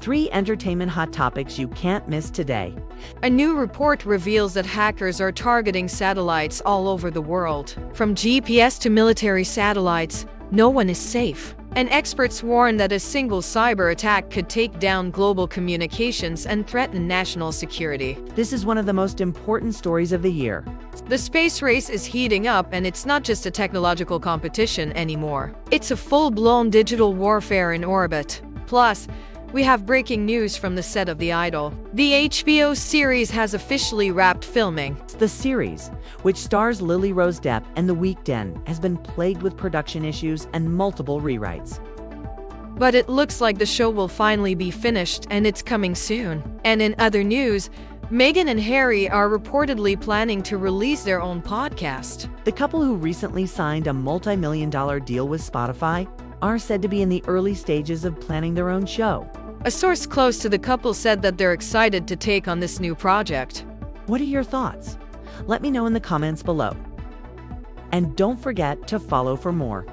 Three entertainment hot topics you can't miss today. A new report reveals that hackers are targeting satellites all over the world. From GPS to military satellites, no one is safe. And experts warn that a single cyber attack could take down global communications and threaten national security. This is one of the most important stories of the year. The space race is heating up, and it's not just a technological competition anymore. It's a full blown digital warfare in orbit. Plus, we have breaking news from the set of The Idol. The HBO series has officially wrapped filming. The series, which stars Lily Rose Depp and The Weeknd, has been plagued with production issues and multiple rewrites. But it looks like the show will finally be finished and it's coming soon. And in other news, Meghan and Harry are reportedly planning to release their own podcast. The couple who recently signed a multi million dollar deal with Spotify are said to be in the early stages of planning their own show. A source close to the couple said that they're excited to take on this new project. What are your thoughts? Let me know in the comments below. And don't forget to follow for more.